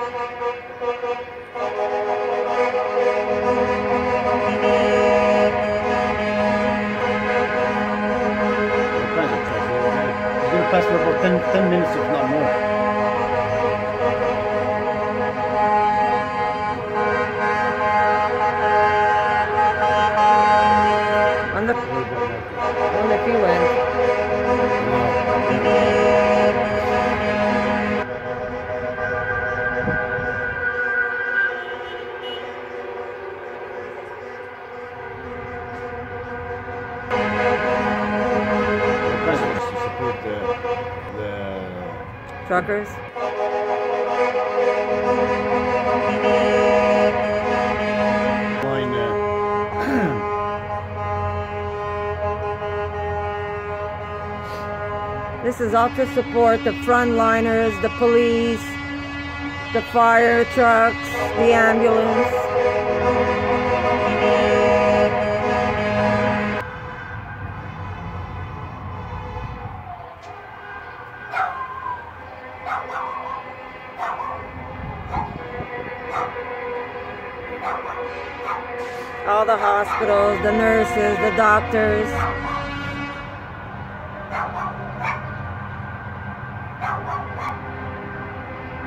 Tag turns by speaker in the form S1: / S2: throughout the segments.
S1: We've been past for about 10, 10 minutes, if not more.
S2: Truckers.
S1: line.
S2: This is all to support the frontliners, the police, the fire trucks, the ambulance. All the hospitals, the nurses, the doctors.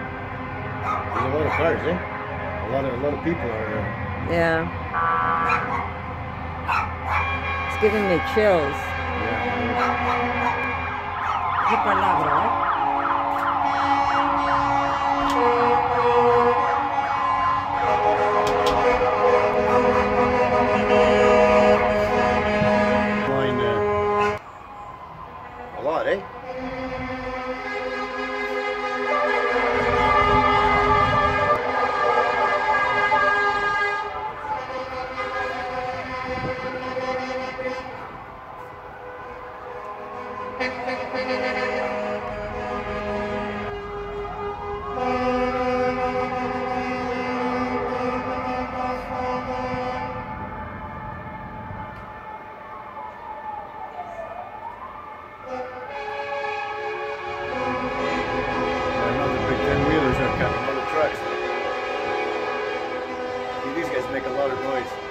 S1: there's a lot of cars, eh? A lot of a lot of people are. Uh,
S2: Yeah. It's giving me chills.
S1: yeah.
S2: Qué palabra, ¿eh?
S1: Make a lot of noise.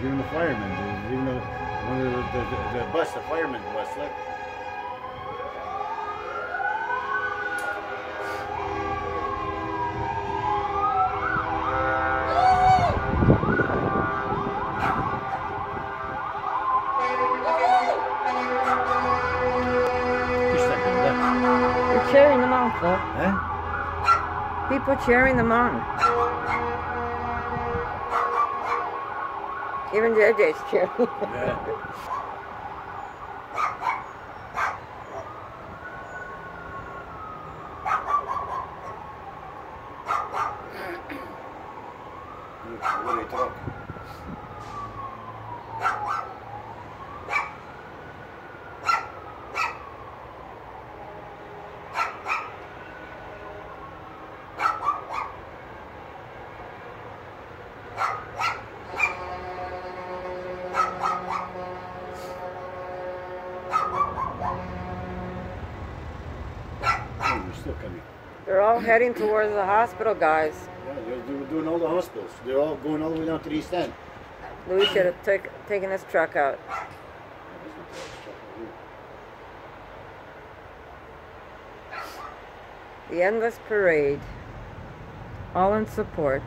S1: They're the firemen, giving the, one of the, the, the, the bus, the fireman bus, look. Push that thing, look.
S2: They're cheering them on, though.
S1: Huh?
S2: People cheering them on. Even JJ's cheering.
S1: Yeah. What do they talk? Oh, they're still coming.
S2: They're all heading towards the hospital, guys.
S1: Yeah, they're, they're doing all the hospitals. They're all going all the way down to the east end.
S2: Louis should have took, taken his truck out. The endless parade. All in support.